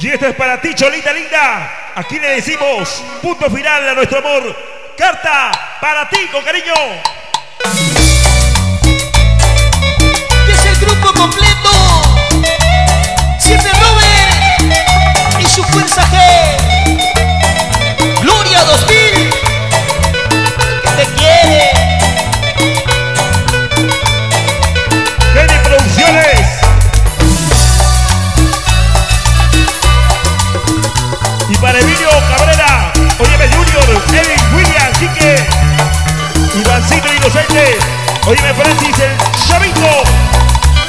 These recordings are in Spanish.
Y esto es para ti, Cholita Linda. Aquí le decimos punto final a nuestro amor. Carta para ti, con cariño. Oye, Francis, el Chavico.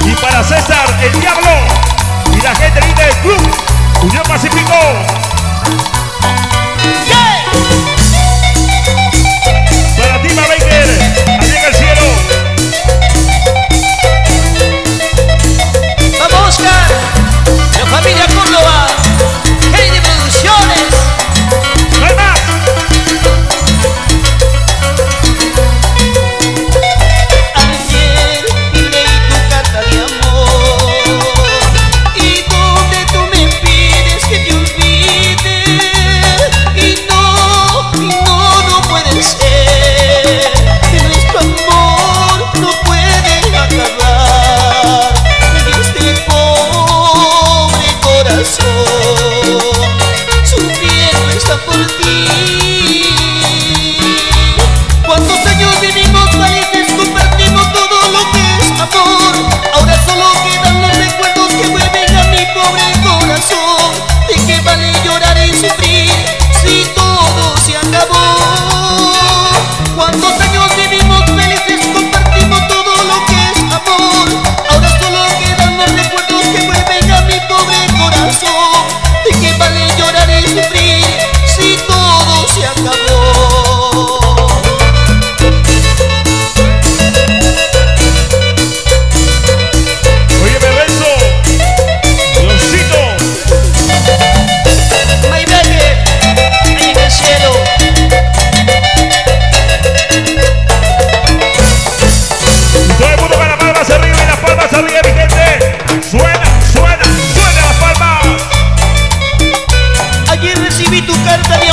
Y para César, el Diablo.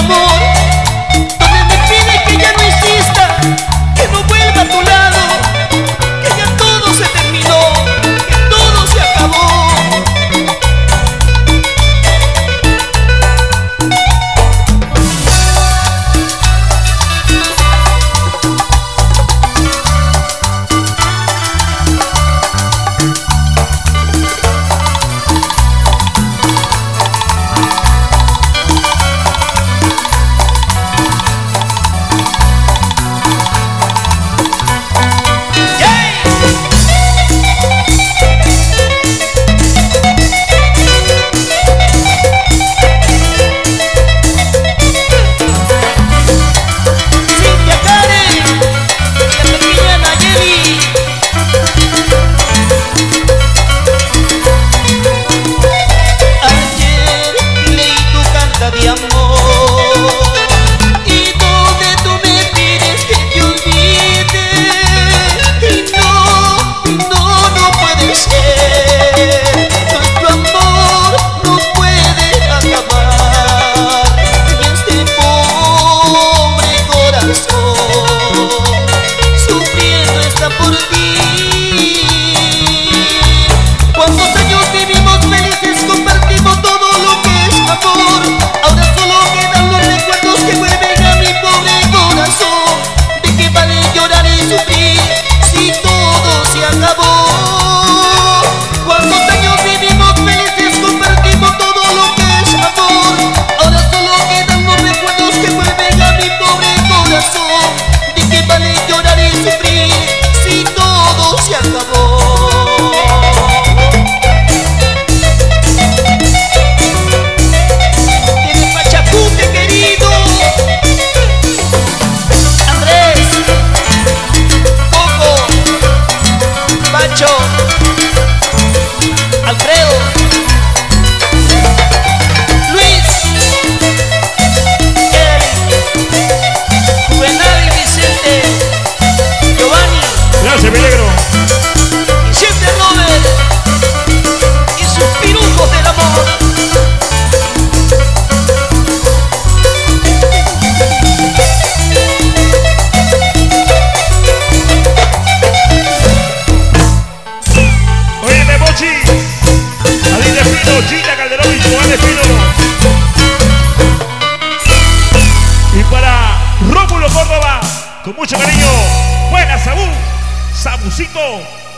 amor. Jesucito.